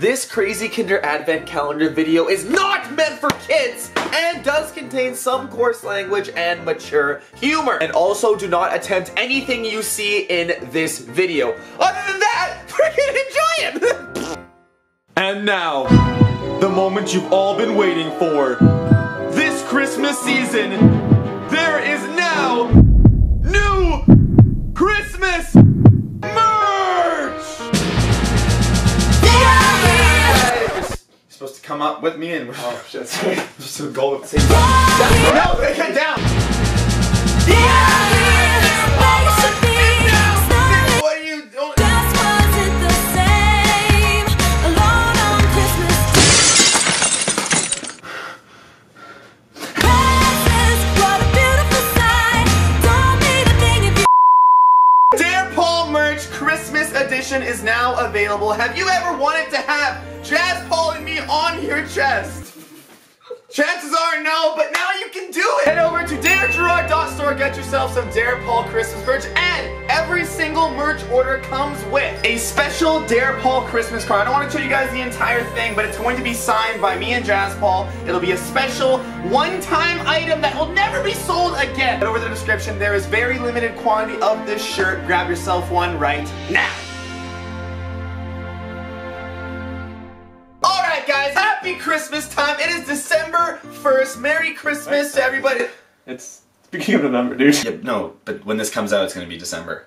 This Crazy Kinder Advent Calendar video is not meant for kids and does contain some coarse language and mature humor. And also do not attempt anything you see in this video. Other than that, freaking enjoy it! and now, the moment you've all been waiting for. This Christmas season, there is now new Christmas come up with me and oh shit, sorry. Just to go at the same time. No, get down! What are you doing? Derpal merch Christmas edition is now available. Have you ever wanted to have Paul and me on your chest? Chances are no, but now you can do it! Head over to DerekGerard.store, get yourself some Derpal Christmas merch, and every single merch order comes with a special Derpal Christmas card. I don't want to show you guys the entire thing, but it's going to be signed by me and Jaspal. It'll be a special one-time item that will never be sold again. Head over to the description, there is very limited quantity of this shirt. Grab yourself one right now. Christmas time. It is December 1st. Merry Christmas to everybody. It's speaking of November, dude. Yep, no, but when this comes out, it's gonna be December.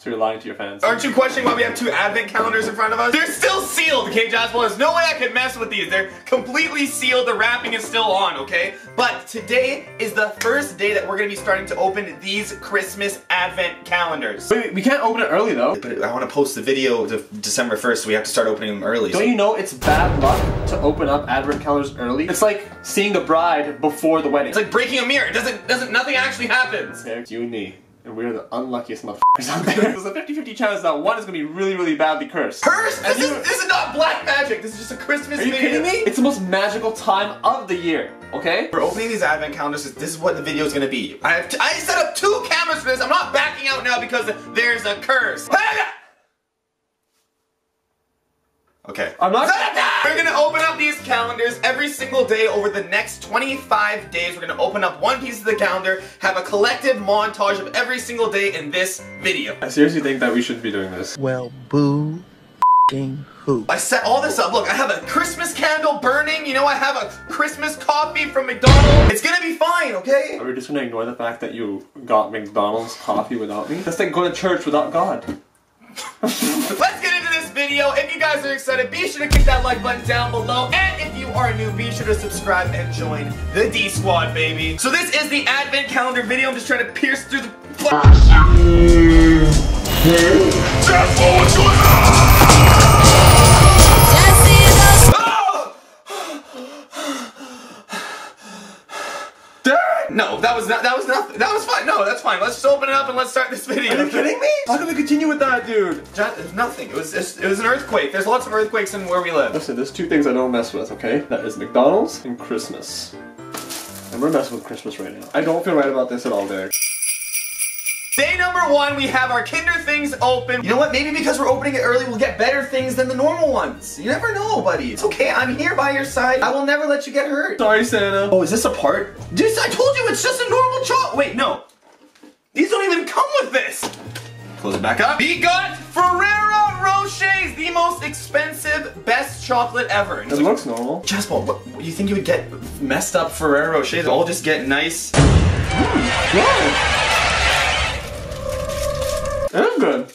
So you're lying to your fans. Aren't you questioning why we have two advent calendars in front of us? They're still sealed, okay, Jasper? There's no way I could mess with these. They're completely sealed. The wrapping is still on, okay? But today is the first day that we're gonna be starting to open these Christmas advent calendars. Wait, we can't open it early though. But I want to post the video to December 1st, so we have to start opening them early. Don't you know it's bad luck to open up advent calendars early? It's like seeing the bride before the wedding. It's like breaking a mirror. It doesn't, doesn't, nothing actually happens. It's you and we're the unluckiest motherfuckers out there. There's a 50-50 chance that one is gonna be really, really badly cursed. Cursed? This And is, you- this is not black magic. This is just a Christmas Are you video. kidding me? It's the most magical time of the year, okay? We're opening these advent calendars. This is what the video is gonna be. I have t- I set up two cameras for this. I'm not backing out now because there's a curse. Okay. I'm not- We're gonna open up these calendars every single day over the next 25 days. We're gonna open up one piece of the calendar, have a collective montage of every single day in this video. I seriously think that we should be doing this. Well, boo who? I set all this up. Look, I have a Christmas candle burning. You know, I have a Christmas coffee from McDonald's. It's gonna be fine, okay? Are we just gonna ignore the fact that you got McDonald's coffee without me? That's like going to church without God. Let's get into this video. If you guys are excited, be sure to click that like button down below. And if you are new, be sure to subscribe and join the D Squad, baby. So this is the Advent calendar video. I'm just trying to pierce through the. What's going on? No, that was not. That was not. That was fine. No, that's fine. Let's just open it up and let's start this video. Are you kidding me? How can we continue with that, dude? John, nothing. It was just, it was an earthquake. There's lots of earthquakes in where we live. Listen, there's two things I don't mess with, okay? That is McDonald's and Christmas. And we're messing with Christmas right now. I don't feel right about this at all, Derek. Day number one, we have our Kinder things open. You know what? Maybe because we're opening it early, we'll get better things than the normal ones. You never know, buddy. It's okay. I'm here by your side. I will never let you get hurt. Sorry, Santa. Oh, is this a part? Dude, I told you it's just a normal chocolate. Wait, no. These don't even come with this. Close it back up. We got Ferrero Rocher's, the most expensive, best chocolate ever. It looks normal. Jasper, what, what, you think you would get messed up Ferrero Rochers? All just get nice. Mm, It is good.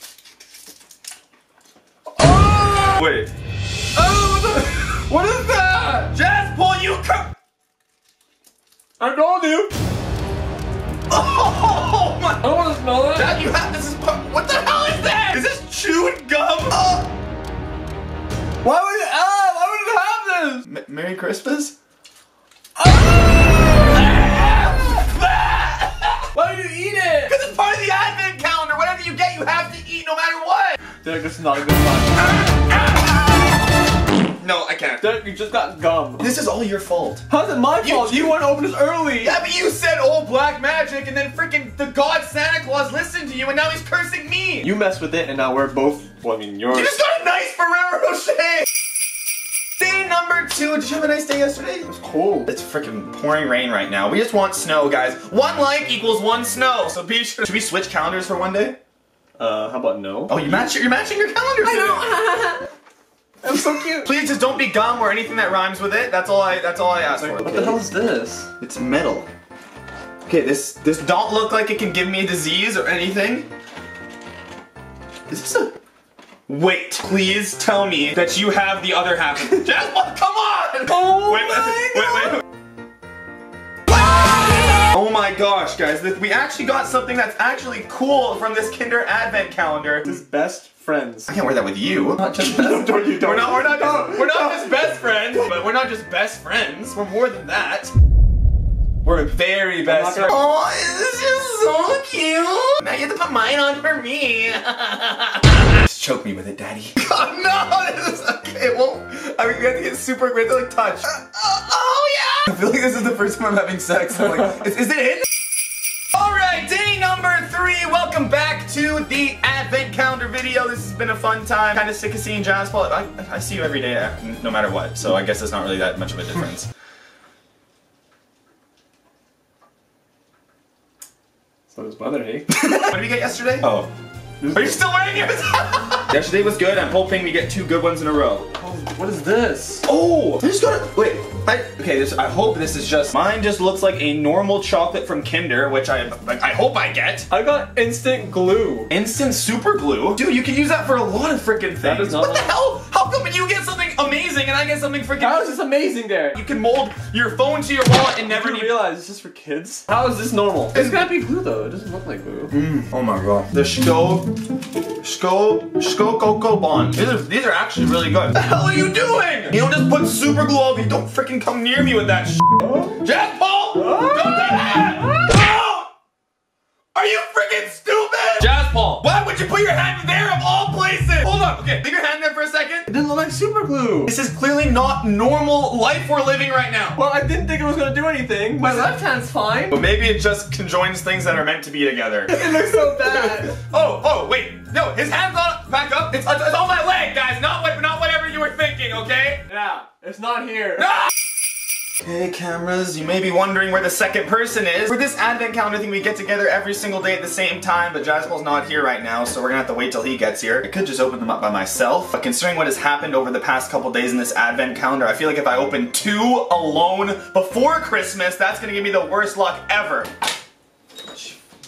Oh! Wait. Oh, what, the, what is that? Jasper, you co- I told you. Oh my. I don't want to smell that. Dad, you have this is what the hell is that? Is this chewed gum? Oh. Why would it? Ah, why would it have this? M- Merry Christmas. Ah! Why would you eat it? Because it's part of the advent calendar. Whatever you get, you have to eat no matter what. Derek, this is not a good one. No, I can't. Derek, you just got gum. This is all your fault. How's it my fault? You, want to open this early. Yeah, but you said old black magic, and then freaking the god Santa Claus listened to you, and now he's cursing me. You messed with it, and now we're both. Well, I mean, you're. You just got a nice Ferrero Rocher. Day number two. Did you have a nice day yesterday? It's cold. It's freaking pouring rain right now. We just want snow, guys. One like equals one snow. So be sure. Should we switch calendars for one day? Uh, how about no? Oh, you match. You're matching your calendars. I know. I'm so cute. Please just don't be gum or anything that rhymes with it. That's all I. That's all I ask for. What the hell is this? It's metal. Okay, this this don't look like it can give me a disease or anything. Is this a? Wait, please tell me that you have the other half. Jasmine, come on! Oh wait, my wait, wait, wait. Oh my gosh, guys, we actually got something that's actually cool from this Kinder Advent calendar. This is best friends. I can't wear that with you. Not just best. don't you don't. We're not, we're not, just, we're not just best friends, but we're not just best friends. We're more than that. We're very best friends. Oh, this is so cute. Now you have to put mine on for me. just choke me with it, daddy. Oh no, this is okay. It won't. I mean, we have to get super. We have to like touch. Uh, uh, oh yeah. I feel like this is the first time I'm having sex. I'm like, is, is it in? Alright, day number three. Welcome back to the Advent Calendar video. This has been a fun time. Kind of sick of seeing Jaspal. I, I see you every day, uh, no matter what, so I guess it's not really that much of a difference. So does mother, hey? what did we get yesterday? Oh. Are you still wearing yours? yesterday was good. I'm hoping we get two good ones in a row. Oh, what is this? Oh, I just got it. Wait, I, okay. This, I hope this is just mine. Just looks like a normal chocolate from Kinder, which I, I hope I get. I got instant glue. Instant super glue, dude. You can use that for a lot of freaking things. That is not- what the hell? How come you get something amazing and I get something freaking? How is this amazing there? You can mold your phone to your wallet and never Never need. realize it's just for kids. How is this normal? It's gotta be glue though. It doesn't look like glue. Mm, oh my god. The Sko, Sko, Sko Coco Bond. These are, these are actually really good. What the hell are you doing? You don't just put super glue all over. You don't freaking come near me with that shit. Jack Paul! Don't do that! No! Are you freaking stupid? Jaspal, why would you put your hand there of all places? Hold on, okay, leave your hand there for a second. It didn't look like super glue. This is clearly not normal life we're living right now. Well, I didn't think it was gonna do anything. My left hand's fine. But maybe it just conjoins things that are meant to be together. It looks so bad. Oh, oh, wait. No, his hand's not back up. It's, it's on my leg, guys. Not what, not whatever you were thinking, okay? yeah, it's not here. Okay, cameras, you may be wondering where the second person is. For this advent calendar thing, we get together every single day at the same time, but Jaspal's not here right now, so we're gonna have to wait till he gets here. I could just open them up by myself, but considering what has happened over the past couple days in this advent calendar, I feel like if I open two alone before Christmas, that's gonna give me the worst luck ever.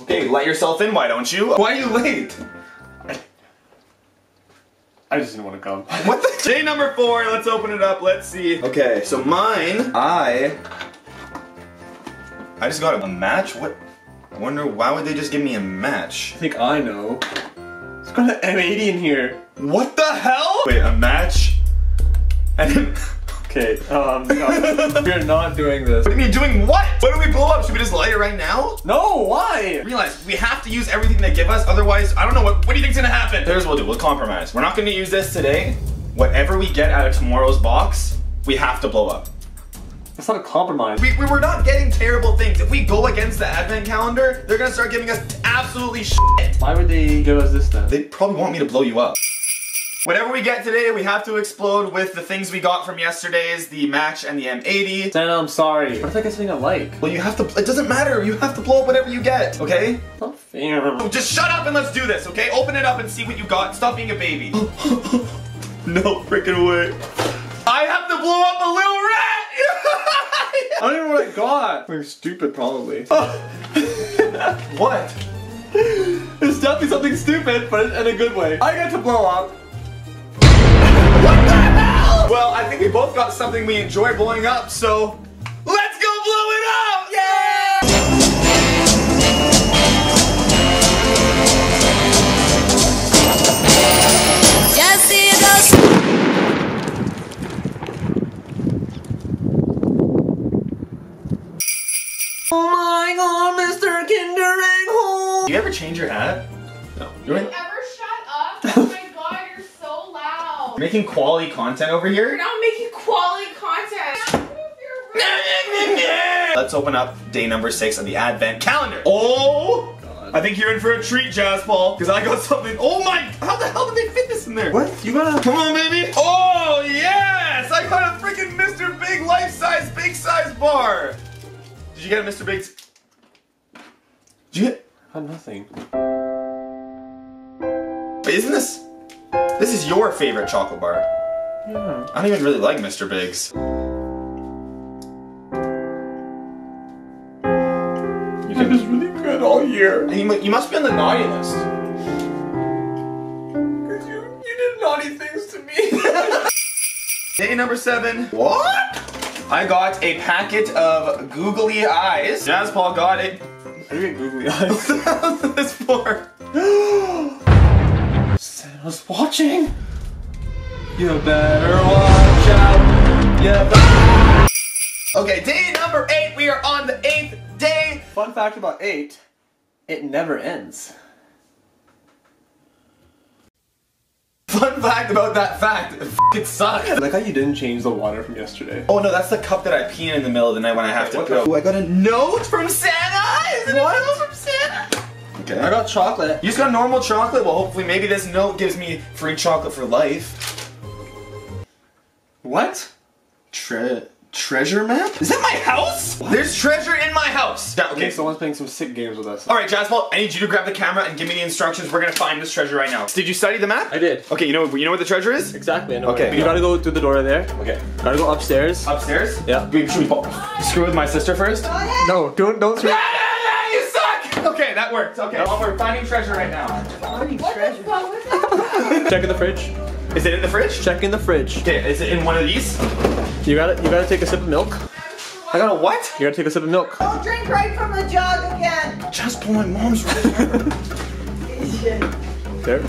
Okay, let yourself in, why don't you? Why are you late? I just didn't want to come. What the? Day number four, let's open it up, let's see. Okay, so mine, I... I just got a match? What? I wonder why would they just give me a match? I think I know. It's got an M80 in here. What the hell? Wait, a match? And then... Okay, um, no, we're not doing this. What are you doing what? What do we blow up? Should we just light it right now? No, why? Realize we have to use everything they give us, otherwise, I don't know what. What do you think's gonna happen? Here's what we'll do. We'll compromise. We're not gonna use this today. Whatever we get out of tomorrow's box, we have to blow up. It's not a compromise. We, we were not getting terrible things. If we go against the advent calendar, they're gonna start giving us absolutely shit. Why would they give us this then? They probably want me to blow you up. Whatever we get today, we have to explode with the things we got from yesterday's, the match and the M80. Santa, I'm sorry. What if I get something I like? Well, you have to, it doesn't matter. You have to blow up whatever you get, okay? It's not fair. Just shut up and let's do this, okay? Open it up and see what you got. Stop being a baby. no freaking way. I have to blow up a little rat! I don't even know what I got. Something stupid, probably. Oh. what? It's definitely something stupid, but in a good way. I get to blow up. Well, I think we both got something we enjoy blowing up, so let's go blow it up! Yeah! Just see those. Oh my god, Mr. Kinder Egg Hole! Do you ever change your hat? No. Do You're Ever shut up? Oh my god, you're so loud. Making quality content over here? You're not making quality content. Let's open up day number six of the advent calendar. Oh! I think you're in for a treat, Jaspal, because I got something. Oh my! How the hell did they fit this in there? What? You gotta. Come on, baby! Oh yes! I got a freaking Mr. Big life size, big size bar. Did you get a Mr. Big's? Did you get? Oh, nothing. Wait, isn't this? This is your favorite chocolate bar. Yeah. I don't even really like Mr. Biggs. Big's. It was really good all year. You, you must be on the naughty list. Cause you, you did naughty things to me. Day number seven. What? I got a packet of googly eyes. Jaspal got it. I get googly eyes. What's this for? Watching. You better watch out. You better. Okay, day number eight. We are on the eighth day. Fun fact about eight: it never ends. Fun fact about that fact. It sucks. I like how you didn't change the water from yesterday. Oh no, that's the cup that I pee in in the middle of the night when I have Okay, to what go. I got a note from Santa. Is it a note from Santa? Okay. I got chocolate. You just got normal chocolate? Well, hopefully, maybe this note gives me free chocolate for life. What? Tre treasure map? Is that my house? There's treasure in my house. Yeah, Okay, okay, someone's playing some sick games with us. All right, Jaspal, I need you to grab the camera and give me the instructions. We're gonna find this treasure right now. Did you study the map? I did. Okay, you know you know what the treasure is? Exactly. I know Okay. it. You gotta go through the door right there. Okay. Gotta go upstairs. Upstairs? Yeah. Wait, should we screw with my sister first? No, don't don't. Ah, ah, you suck! Okay, that worked. Okay, well, we're finding treasure right now. What the fuck was that? Check in the fridge. Is it in the fridge? Check in the fridge. Okay, is it in one of these? You gotta you gotta take a sip of milk. I got a what? You gotta take a sip of milk. Don't drink right from the jug again. Just pull my mom's right there. There.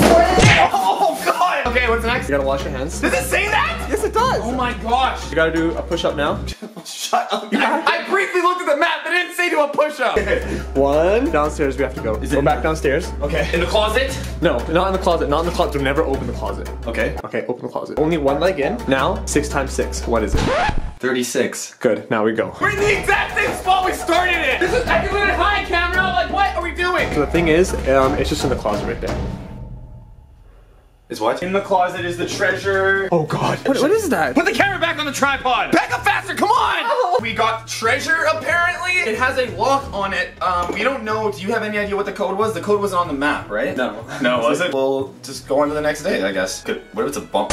oh god! Okay, what's next? You gotta wash your hands. Does it say that? Yes, it does. Oh my gosh! You gotta do a push up now. Shut up! I, I briefly looked at the map, but it didn't say do a push-up. One. Downstairs we have to go. Is go it- back downstairs. Okay. In the closet. No, not in the closet. Not in the closet. Don't never open the closet. Okay. Okay, open the closet. Only one leg in. Now, six times six. What is it? Thirty-six. Good. Now we go. We're in the exact same spot we started in. This is I can literally hide camera. Like, what are we doing? So the thing is, um, it's just in the closet right there. Is what? In the closet is the treasure. Oh God. What, what is that? Put the camera back on the tripod. Back up faster, come on! We got treasure apparently. It has a lock on it. Um, we don't know. Do you have any idea what the code was? The code wasn't on the map, right? No. No, was it? We'll just go on to the next day, I guess. Good. What if it's a bump?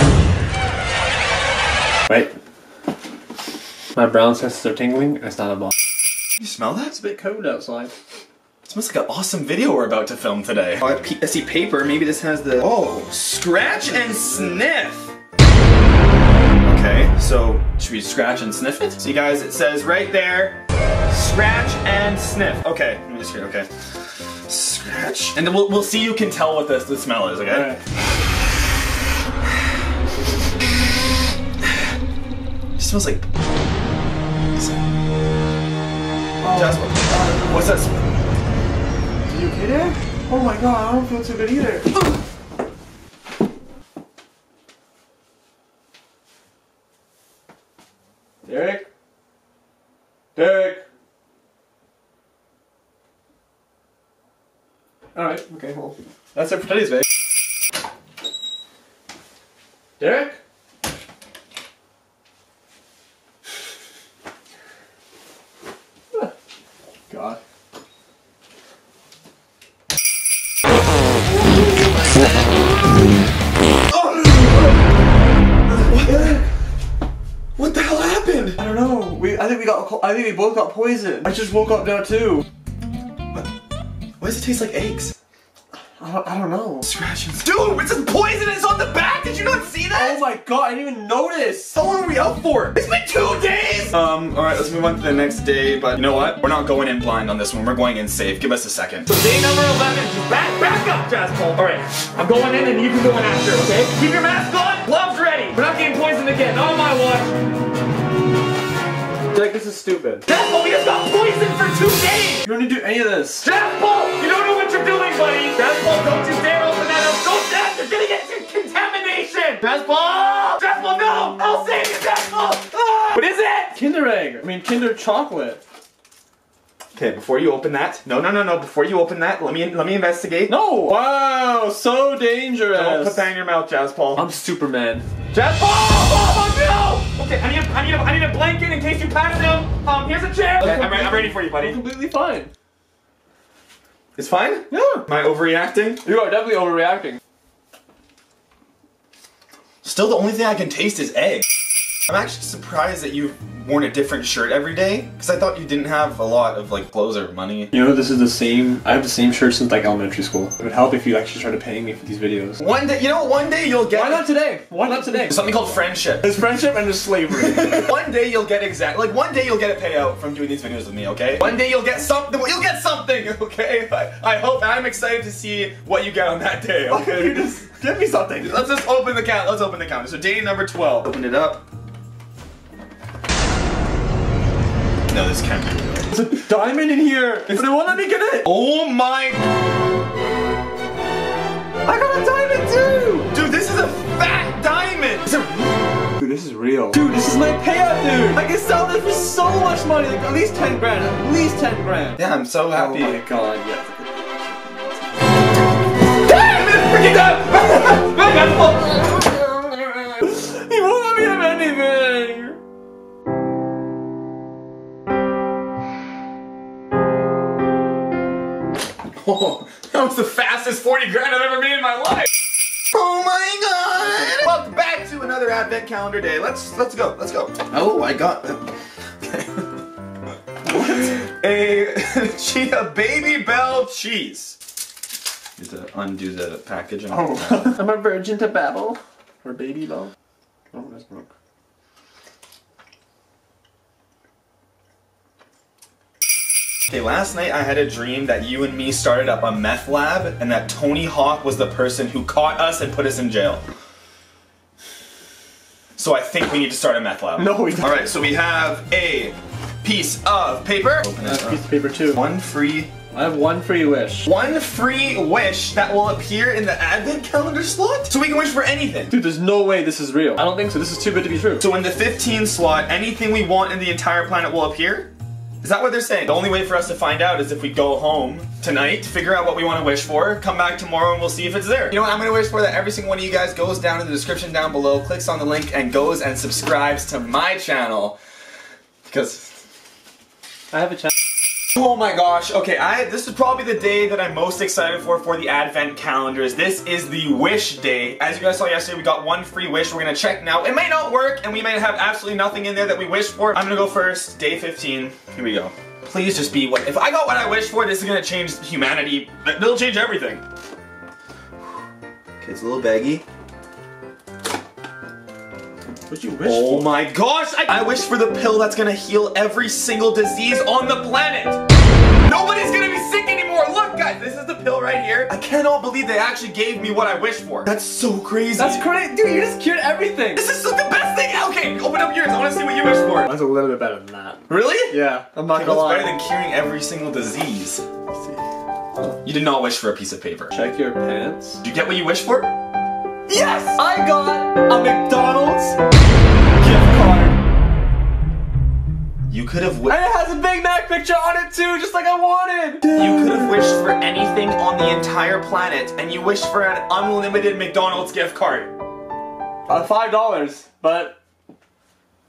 Wait. My brown senses are tingling. It's not a ball. You smell that? It's a bit cold outside. Smells like an awesome video we're about to film today. Oh, I, see paper. Maybe this has the. Oh, scratch and sniff. Okay, so should we scratch and sniff it? See, guys, it says right there, scratch and sniff. Okay, let me just read. Okay, scratch, and then we'll we'll see. You can tell what this the smell is. Okay. It smells like. Oh. Jasper, what's that smell? You there? Oh my God, I don't feel too good either. Derek? Derek? Alright, okay, well. That's it for today's video. Derek? Got poisoned. I just woke up now too. Why does it taste like eggs? I don't, I don't know. Scratch and Dude, it's says poisonous on the back. Did you not see that? Oh my god! I didn't even notice. How long are we out for? It's been two days! Um, alright, let's move on to the next day, but you know what? We're not going in blind on this one. We're going in safe. Give us a second. So day number 11, back, back up, Jaspal. Alright, I'm going in and you can go in after, okay? Keep your mask on, gloves ready. We're not getting poisoned again, not on my watch. Derek, this is stupid. Jaspal, we just got poisoned for two days! You don't need to do any of this. Jaspal, you don't know what you're doing, buddy! Jaspal, don't you dare open that up! Don't dare! You're gonna get some contamination! Jaspal! Jaspal, no! I'll save you, Jaspal! Ah! What is it? Kinder egg. I mean, Kinder chocolate. Okay, before you open that, no, no, no, no. Before you open that, let me let me investigate. No! Wow, so dangerous! Don't put that in your mouth, Jaspal. I'm Superman. Jaspal! Oh, no! Okay, I need a, I need a, I need a pass out. Um, here's a chair. Okay, I'm, ready, I'm ready for you, I'm buddy. completely fine. It's fine. Yeah. Am I overreacting? You are definitely overreacting. Still, the only thing I can taste is egg. I'm actually surprised that you've worn a different shirt every day because I thought you didn't have a lot of like clothes or money. You know, this is the same. I have the same shirt since like elementary school. It would help if you actually started paying me for these videos. One day, you know, one day you'll get Why not today? Why not today? something called friendship. There's friendship and there's slavery. one day you'll get exact like one day you'll get a payout from doing these videos with me, okay? One day you'll get something you'll get something, okay? I, I hope I'm excited to see what you get on that day, okay? you just give me something. Let's just open the count. Let's open the counter. So day number 12. Open it up. No, this can't be real. There's a diamond in here, but it won't let me get it. Oh my I got a diamond too. Dude, this is a fat diamond! It Dude, this is real. Dude, this is my payout, dude. I can sell this for so much money, like at least ten grand, at least ten grand. Yeah, I'm so oh happy. Oh my god, yes. He Oh, that was the fastest 40 grand I've ever made in my life. Oh my god! Welcome back to another advent calendar day. Let's let's go. Let's go. Oh, I got okay. a chia Babybel cheese. You have to undo the packaging. Oh, I'm a virgin to Babel. Or baby bell. Oh, that's milk. Okay, last night I had a dream that you and me started up a meth lab and that Tony Hawk was the person who caught us and put us in jail. So I think we need to start a meth lab. No, we don't. Alright, so we have a piece of paper. Open a piece of paper too. One free I have one free wish. one free wish that will appear in the advent calendar slot. So we can wish for anything. Dude, there's no way this is real. I don't think so. This is too good to be true. So in the 15 slot, anything we want in the entire planet will appear? Is that what they're saying? The only way for us to find out is if we go home tonight, figure out what we want to wish for, come back tomorrow and we'll see if it's there. You know what I'm gonna wish for? That every single one of you guys goes down in the description down below, clicks on the link, and goes and subscribes to my channel. Because I have a chance. Oh my gosh, okay, I this is probably the day that I'm most excited for for the advent calendars. This is the wish day. As you guys saw yesterday, we got one free wish. We're gonna check now. It may not work, and we may have absolutely nothing in there that we wish for. I'm gonna go first, day 15. Here we go. Please just be what, if I got what I wished for, this is gonna change humanity. It'll change everything. Okay, it's a little baggy. What'd you wish Oh for? my gosh! I, I wish for the pill that's gonna heal every single disease on the planet! Nobody's gonna be sick anymore! Look, guys, this is the pill right here. I cannot believe they actually gave me what I wished for. That's so crazy. That's crazy. dude. You just cured everything. This is so the best thing! Okay, open up yours. I wanna see what you wish for. That's a little bit better than that. Really? Yeah, I'm not Okay, gonna lie. better than curing every single disease? You did not wish for a piece of paper. Check your pants. Did you get what you wished for? Yes! I got a McDonald's gift card. You could have And it has a Big Mac picture on it too, just like I wanted. You could have wished for anything on the entire planet, and you wished for an unlimited McDonald's gift card. Uh, five dollars, but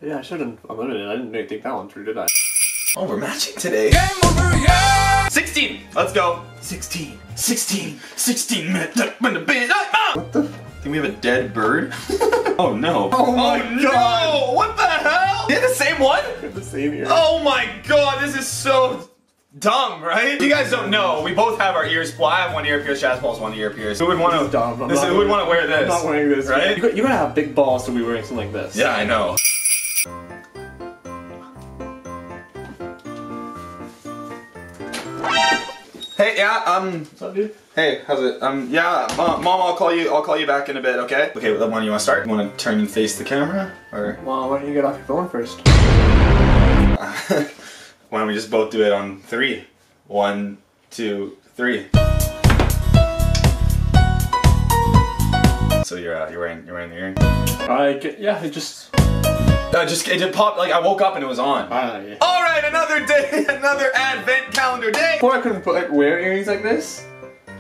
yeah, I should have unlimited. I didn't think that one through, did I? Oh, we're matching today. Game over, yeah! 16. Let's go. 16. 16. 16 minutes. What the? Think we have a dead bird? oh no. Oh my oh, no! God. What the hell? You had the same one? The same here. Oh my god, this is so dumb, right? You guys don't know. We both have our ears. Well, I have one ear pierced. Jaspal's one ear pierced. Who would want to? dumb. I'm This, who would want to wear this? I'm not wearing this, right? You, got- you gotta have big balls to be wearing something like this. Yeah, I know. Yeah, um, What's up, dude? hey, how's it? Um, yeah, mom, mom, I'll call you. I'll call you back in a bit, okay? Okay, well, when do you want to start? You want to turn and face the camera, or Well, why don't you get off your phone first? why don't we just both do it on three? One, two, three. So you're uh, you're wearing you're wearing the earring. I get, yeah, it just. Uh, just it just popped like I woke up and it was on. Ah, yeah. All right, right, another day, another advent calendar day. Before I couldn't put like wear earrings like this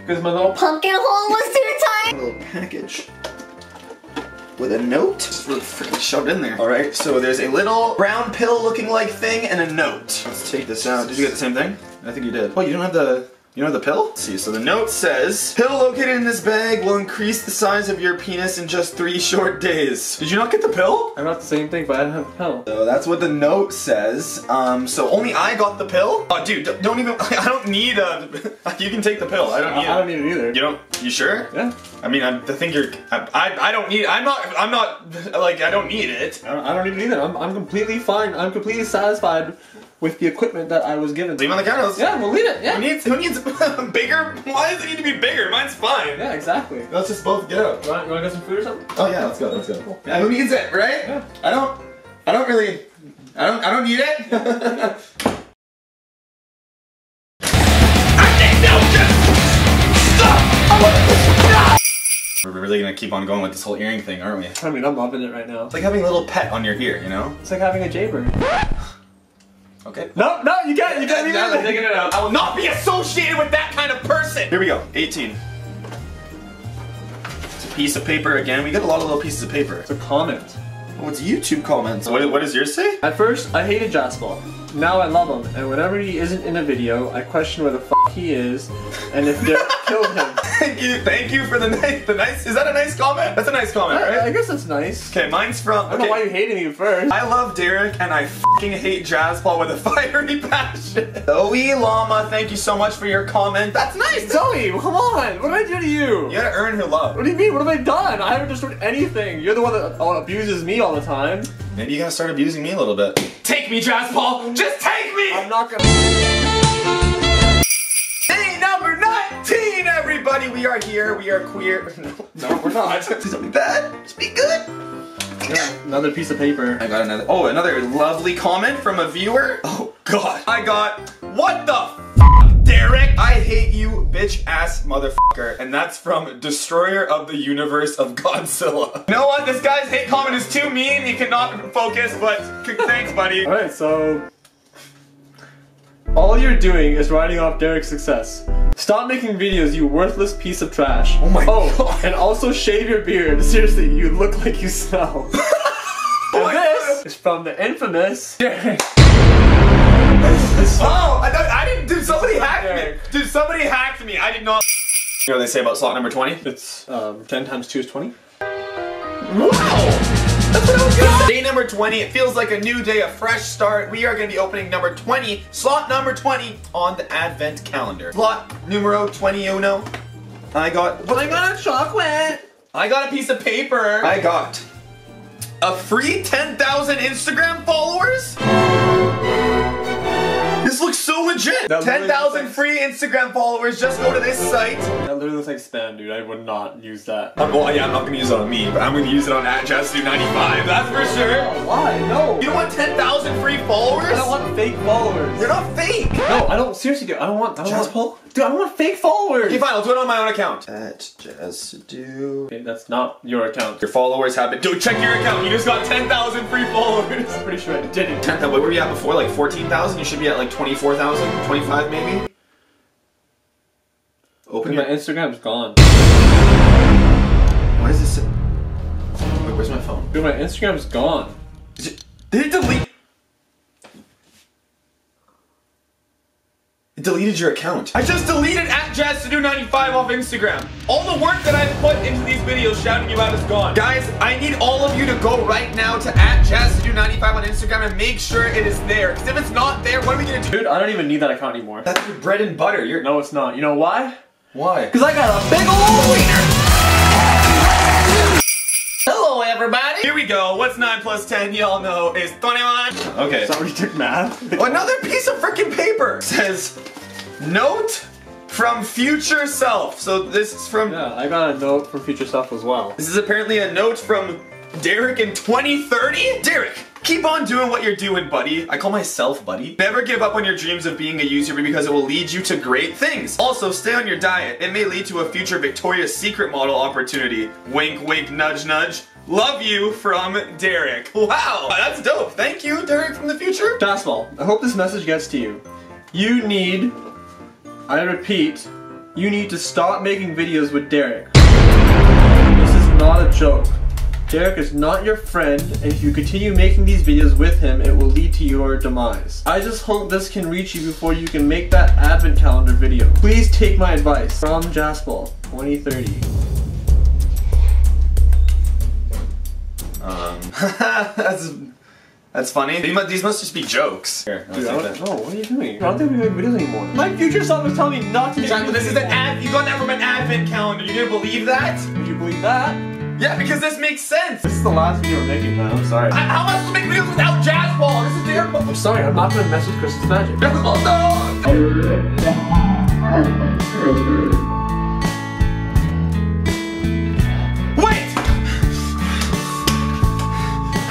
because my little Pumpkin hole was too tight. A little package with a note. Just really freaking shoved in there. All right, so there's a little brown pill looking like thing and a note. Let's take this out. Did you get the same thing? I think you did. Oh, you don't have the. You know the pill? Let's see, so the note says, Pill located in this bag will increase the size of your penis in just three short days. Did you not get the pill? I got the same thing, but I didn't have the pill. So that's what the note says. Um, so only I got the pill? Oh, dude, d- don't even, I don't need a, you can take the pill. I don't I, need I don't need it either. You don't, you sure? Yeah. I mean, I think you're. I, I, I don't need. I'm not. I'm not. Like, I don't need it. I don't, I don't need it either. I'm, I'm completely fine. I'm completely satisfied with the equipment that I was given. Leave 'em on the counter. Yeah, we'll leave it. Yeah. Who needs? Who needs bigger? Why does it need to be bigger? Mine's fine. Yeah, exactly. Let's just both get out. You want, you want to get some food or something? Oh yeah, let's go. Let's go. Yeah, who needs it, right? Yeah. I don't. I don't really. I don't. I don't need it. We're really gonna keep on going with this whole earring thing, aren't we? I mean, I'm loving it right now. It's like having a little pet on your ear, you know? It's like having a jaybird. Okay. No, no, you can't. You can't Yeah, even. I'm it out. I will not be associated with that kind of person. Here we go. 18. It's a piece of paper again. We get a lot of little pieces of paper. It's a comment. Oh, it's YouTube comments. What, what does yours say? At first, I hated Jaspal. Now I love him, and whenever he isn't in a video, I question where the f he is, and if Derek killed him. Thank you. Thank you for the nice. The nice. Is that a nice comment? That's a nice comment, I, I guess that's nice. Okay, mine's from. I don't know why you hated me first. I love Derek and I fucking hate Jaspal with a fiery passion. Zoe Llama, thank you so much for your comment. That's nice. Zoe, come on! What did I do to you? You gotta earn her love. What do you mean? What have I done? I haven't destroyed anything. You're the one that uh, abuses me all the time. Maybe you gotta start abusing me a little bit. Take me, Jaspal. Just take me. I'm not gonna. Day number 19, everybody. We are here. We are queer. No, No, we're not. Please don't be bad. Just be good. Another piece of paper. I got another. Oh, another lovely comment from a viewer. Oh God. I got. What the f- Derek? I hate you, bitch ass motherfucker. And that's from Destroyer of the Universe of Godzilla. You know what? This guy's hate comment is too mean. He cannot focus. But thanks, buddy. Alright, so. All you're doing is writing off Derek's success. Stop making videos, you worthless piece of trash. Oh my oh, God. and also shave your beard. Seriously, you look like you smell. Oh and this God. is from the infamous Derek. Oh, somebody hacked me. Dude, somebody hacked me. I did not. You know what they say about slot number 20? It's um, 10 times 2 is 20. Wow! That's what I was gonna say. Day number 20, it feels like a new day, a fresh start. We are gonna be opening number 20, slot number 20 on the advent calendar. Slot numero 21. I got. I got a chocolate! I got a piece of paper. I got a free 10,000 Instagram followers? This looks so legit! 10,000 free Instagram followers, just go to this site. That literally looks like spam, dude. I would not use that. Um, well, yeah, I'm not gonna use it on me, but I'm gonna use it on at Jazz95. That's for sure. Why? No. You don't want 10,000 free followers? I don't want fake followers. They're not fake. No, I don't. Seriously, dude. I don't want. I don't Jazz want. Paul? Dude, I don't want fake followers. Okay, fine. I'll do it on my own account. At Jazz do. Okay, that's not your account. Your followers have been. Dude, check your account. You just got 10,000 free followers. I'm pretty sure I didn't. 10,000. What were you at before? Like 14,000? You should be at like 24,000, 25 maybe. Open My your. Instagram's gone. Why is this? Wait, where's my phone? Dude, my Instagram's gone. Is it- Did it delete? It deleted your account. I just deleted at jassidhu95 off Instagram. All the work that I've put into these videos shouting you out is gone. Guys, I need all of you to go right now to at jassidhu95 on Instagram and make sure it is there. Because if it's not there, what are we gonna do? Dude, I don't even need that account anymore. That's your bread and butter. You're No, it's not. You know why? Why? Because I got a big old wiener. Hello, everybody. Here we go. What's 9 plus 10? Y'all know is 21. Okay. Somebody took math. Another piece of freaking paper says note from future self. So this is from Yeah, I got a note from future self as well. this is apparently a note from Derek in 2030. Derek, keep on doing what you're doing, buddy. I call myself buddy. Never give up on your dreams of being a YouTuber because it will lead you to great things. Also, stay on your diet. It may lead to a future Victoria's Secret model opportunity. Wink, wink, nudge, nudge. Love you from Derek. Wow, that's dope. Thank you, Derek from the future. Jasper, I hope this message gets to you. You need, I repeat, you need to stop making videos with Derek. This is not a joke. Derek is not your friend, and if you continue making these videos with him, it will lead to your demise. I just hope this can reach you before you can make that advent calendar video. Please take my advice. From Jaspal, 2030. Um, that's that's funny. These must, these must just be jokes. Here, Dude, I don't, no, what are you doing? I don't think we make videos anymore. My future self is telling me not to make Jack, videos this is an ad. You got that from an advent calendar. You didn't believe that? Would you believe that? Yeah, because this makes sense. This is the last video we're making, man. I'm sorry. I- How am I supposed to make videos without Jaspal? This is their. I'm sorry, I'm not gonna mess with Chris's magic. Ball, oh, no. Wait!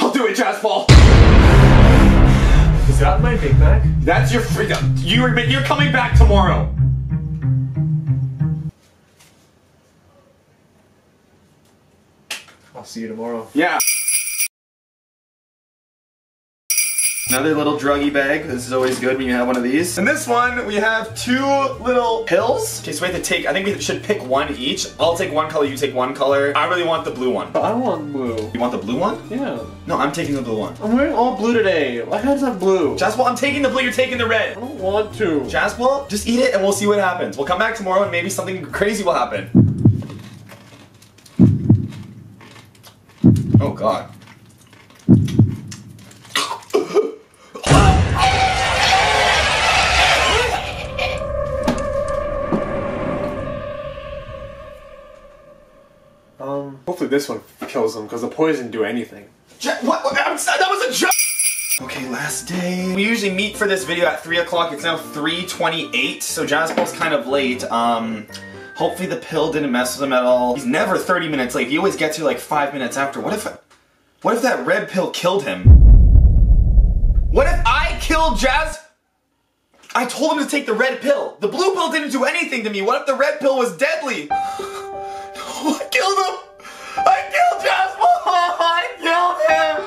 I'll do it, Jaspal. Is that my Big Mac? That's your freedom. You're you're coming back tomorrow. See you tomorrow. Yeah. Another little druggy bag. This is always good when you have one of these. In this one, we have two little pills. Okay, so we have to take, I think we should pick one each. I'll take one color, you take one color. I really want the blue one. But I want blue. You want the blue one? Yeah. No, I'm taking the blue one. I'm wearing all blue today. Why can't I have blue? Jaspal, I'm taking the blue, you're taking the red. I red. don't want to. Jaspal, just eat it and we'll see what happens. We'll come back tomorrow and maybe something crazy will happen. Oh god. Um, hopefully this one kills him because the poison do anything. Ja- what? what? I'm sorry, that was a joke. Okay, last day. We usually meet for this video at 3 o'clock. It's now 3.28, so Jaspal's kind of late. Um, hopefully the pill didn't mess with him at all. He's never 30 minutes late. He always gets here like 5 minutes after. What if... What if that red pill killed him? What if I killed Jazz... I told him to take the red pill. The blue pill didn't do anything to me. What if the red pill was deadly? I killed him! I killed Jasper! I killed him!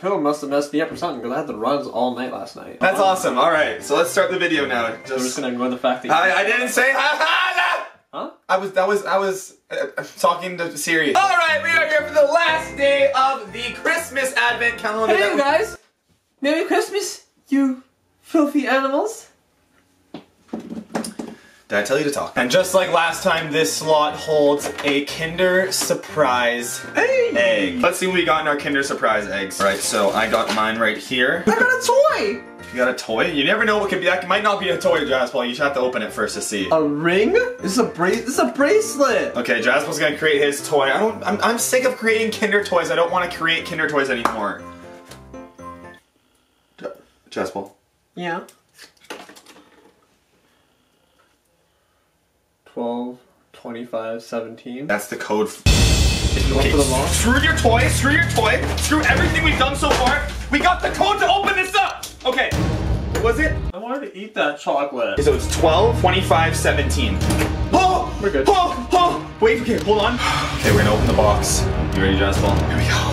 That pill must have messed me up or something because I had the runs all night last night. That's awesome. Alright, so let's start the video now. So we're just gonna ignore the fact that I, I didn't say ha ha! Huh? I was that was I was uh, talking to Siri. All right, we are here for the last day of the Christmas Advent calendar. Hey, you guys! Merry Christmas, you filthy animals! Did I tell you to talk? And just like last time, this slot holds a Kinder Surprise egg. Let's see what we got in our Kinder Surprise eggs. All right, so I got mine right here. I got a toy! You got a toy? You never know what could be. That might not be a toy, Jaspal. You should have to open it first to see. A ring? This is a bra- This is a bracelet. Okay, Jaspal's gonna create his toy. I don't. I'm, I'm sick of creating Kinder toys. I don't want to create Kinder toys anymore. Jaspal. Yeah. 12, 25, 17. That's the code. Okay. for the launch? Screw your toy, screw your toy, screw everything we've done so far. We got the code to open this up. Okay. Was it? I wanted to eat that chocolate. So it's 12, 25, 17. Oh! We're good. Oh! Oh! Wait, okay, hold on. Okay, we're gonna open the box. You ready, Jaspal? Here we go.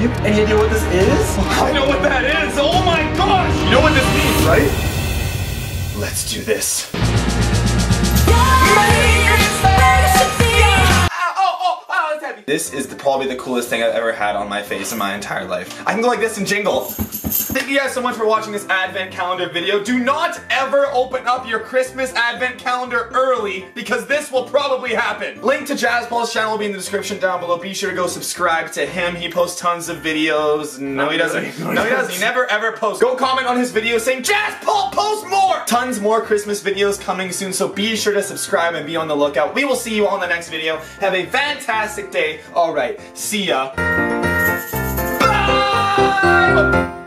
You have any idea what this is? I know what that is! Oh my gosh! You know what this means, right? Let's do this. Oh, This is the, probably the coolest thing I've ever had on my face in my entire life. I can go like this and jingle. Thank you guys so much for watching this advent calendar video. Do not ever open up your Christmas advent calendar early because this will probably happen. Link to Jaspal's channel will be in the description down below. Be sure to go subscribe to him. He posts tons of videos. No, he doesn't. No, he doesn't. He never ever posts. Go comment on his video saying, Jazz Paul, post more! Tons more Christmas videos coming soon, so be sure to subscribe and be on the lookout. We will see you on the next video. Have a fantastic day. All right, see ya. Bye!